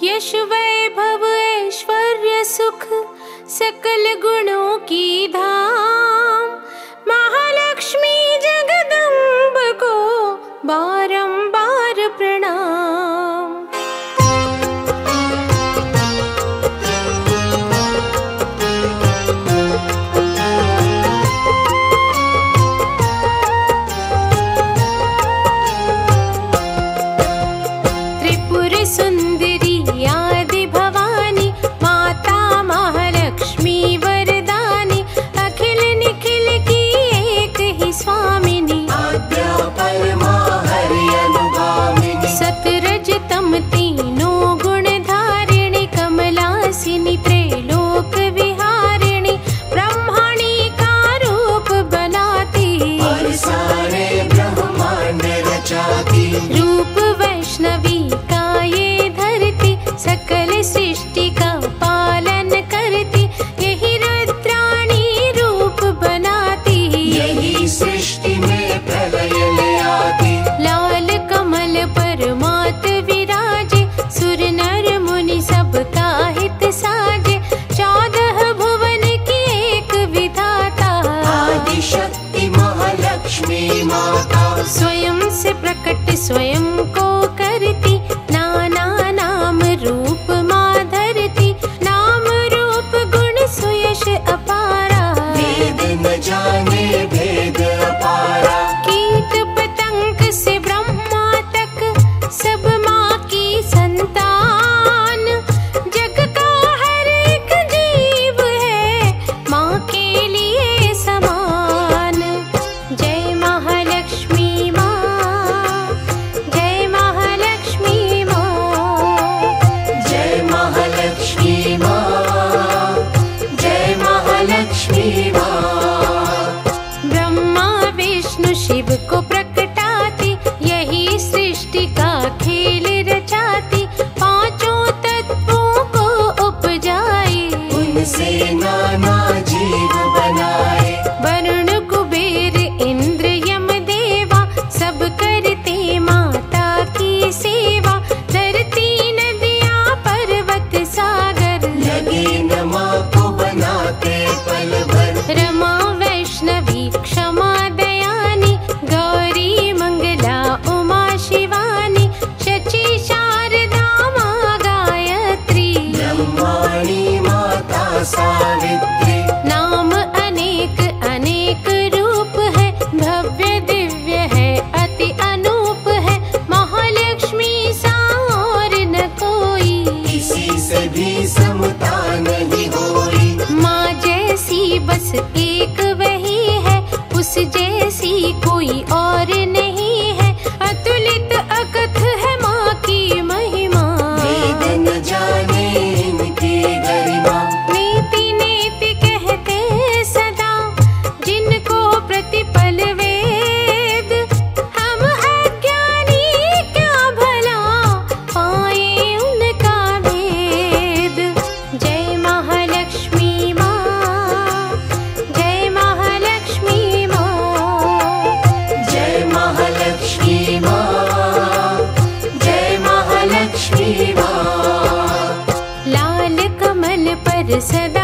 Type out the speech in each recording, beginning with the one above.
यश वैभव ऐश्वर्य सुख सकल गुणों की धाम। म शिव को प्र... जैसे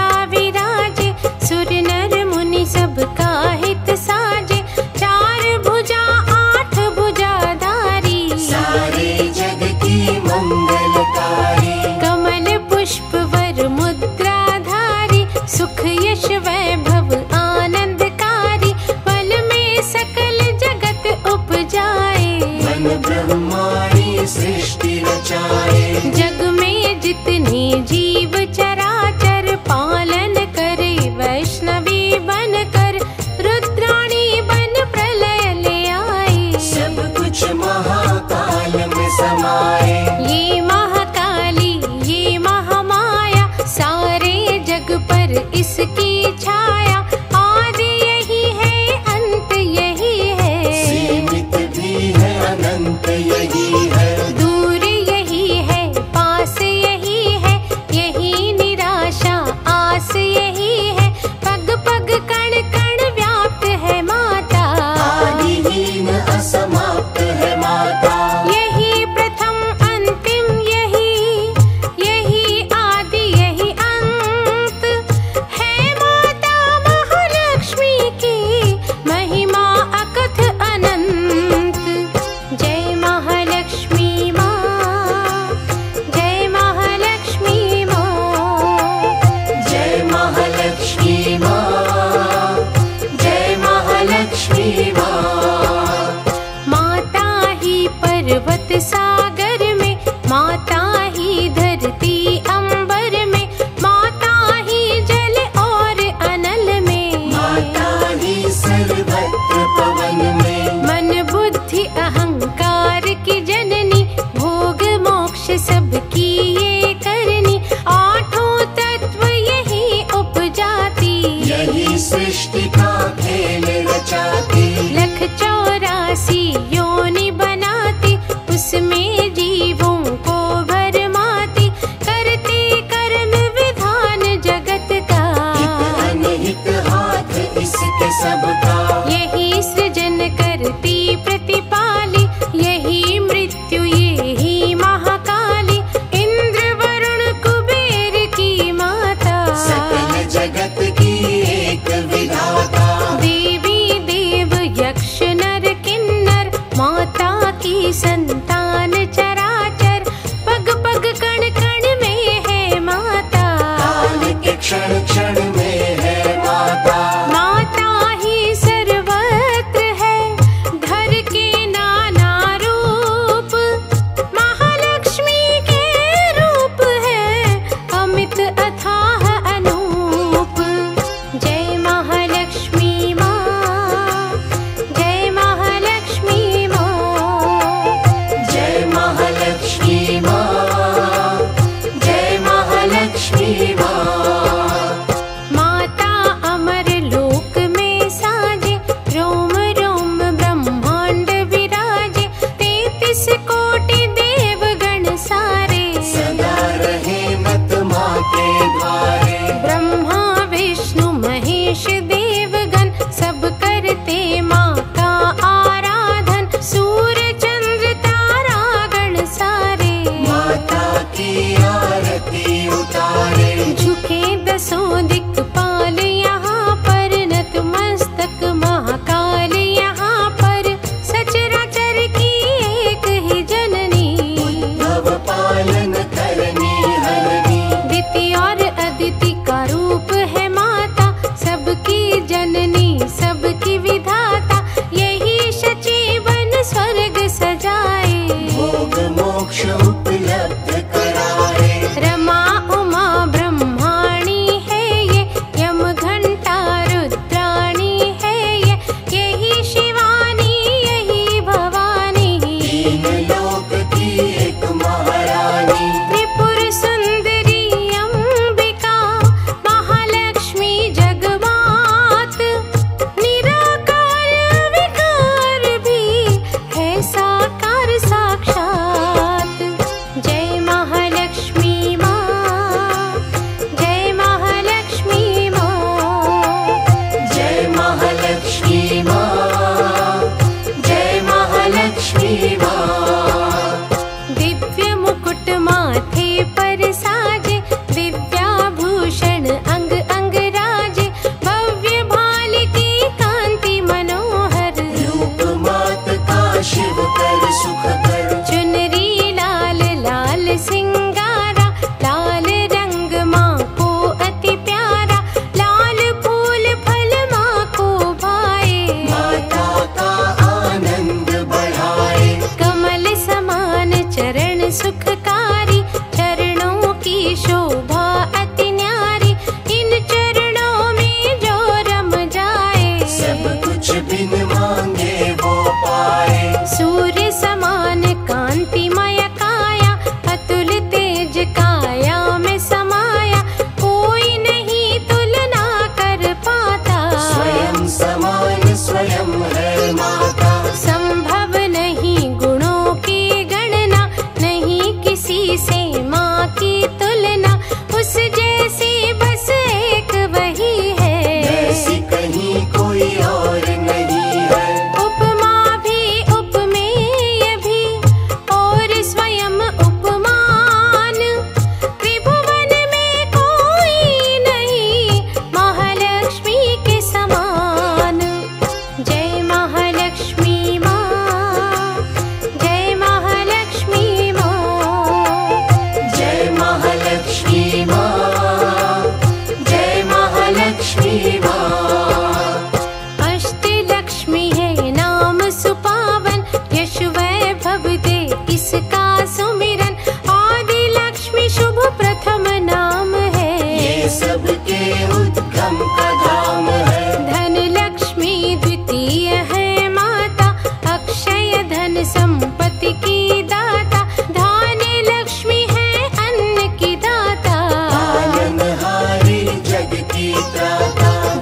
Shri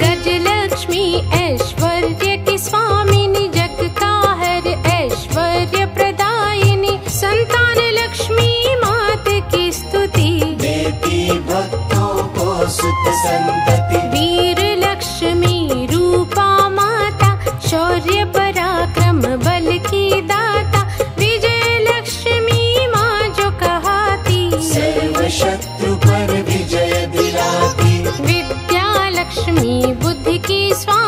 गजलक्ष्मी ऐश्वर्य कि स्वामिनि जगताहर ऐश्वर्य प्रदायिनि सन्तान लक्ष्मी मात की स्तुति। respond.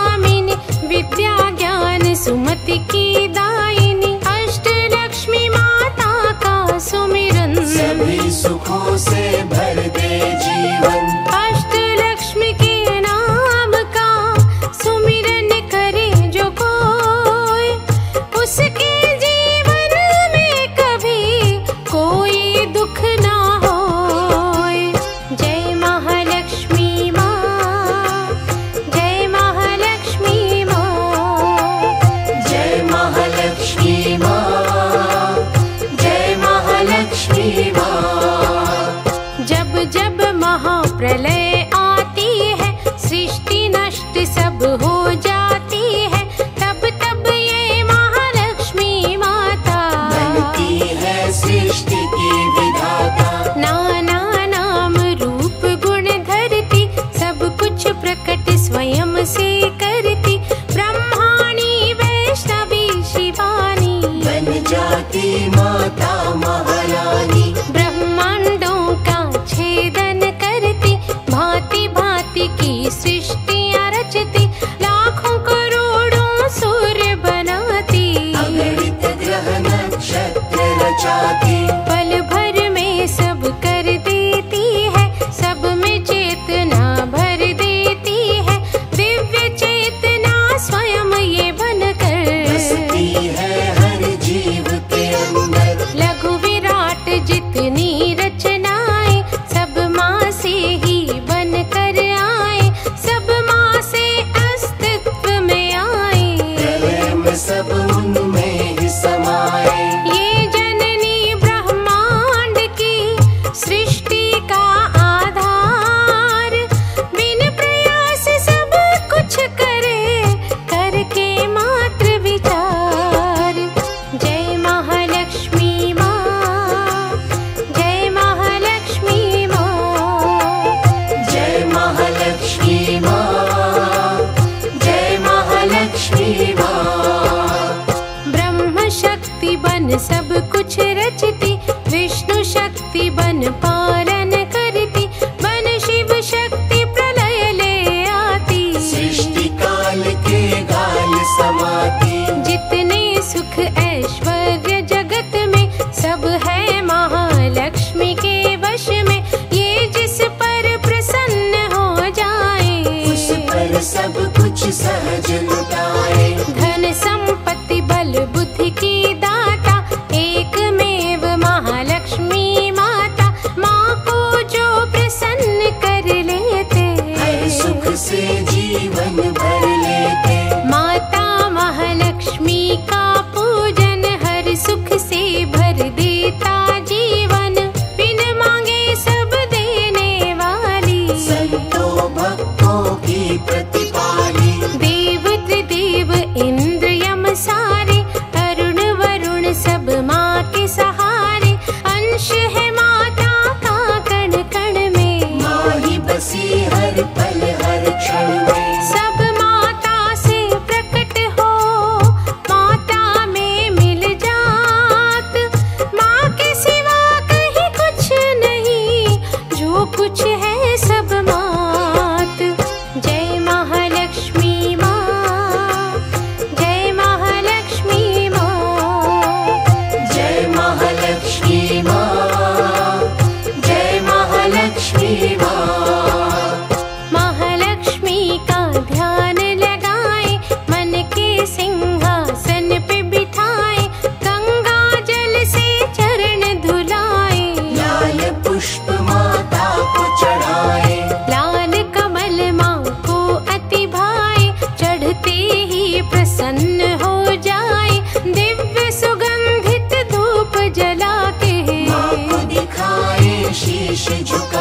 cheio de